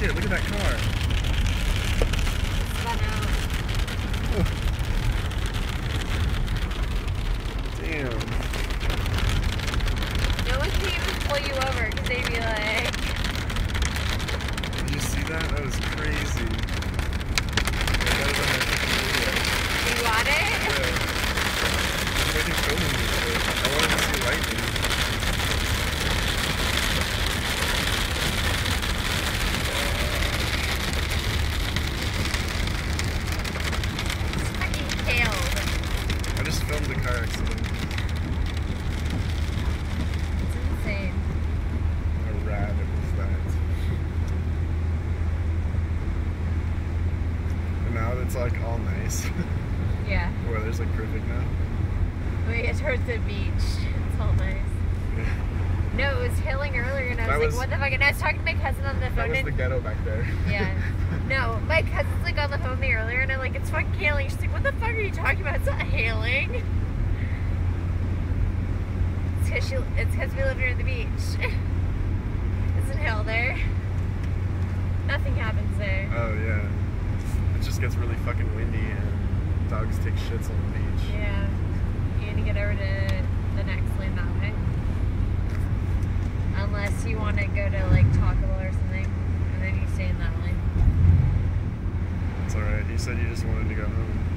shit, look at that car. Out. Damn. No one can even pull you over because they'd be like, Did you see that? That was crazy. I got it on my fucking video. "Do you want it?" Yeah. I'm fucking filming this shit. I wanted to see lightning. It's fucking tailed. I just filmed the car accident. It's insane. How rad it was that. And now it's like all nice. Yeah. the weather's like perfect now. We get towards the beach. It's all nice. Yeah. No, it was hailing earlier, and I was, was- like, "What the fuck?" And I was talking to my cousin on the That phone, was and the ghetto back there. yeah, no, my cousin's like on the phone with me earlier, and I'm like, "It's fucking hailing." She's like, "What the fuck are you talking about? It's not hailing." It's because she. It's because we live near the beach. Isn't hail there? Nothing happens there. Oh yeah. It just gets really fucking windy and dogs take shits on the beach. Yeah, you need to get over to the next lane eh? that way. Unless you want to go to like Talkable or something, and then you stay in that lane. It's alright. You said you just wanted to go home.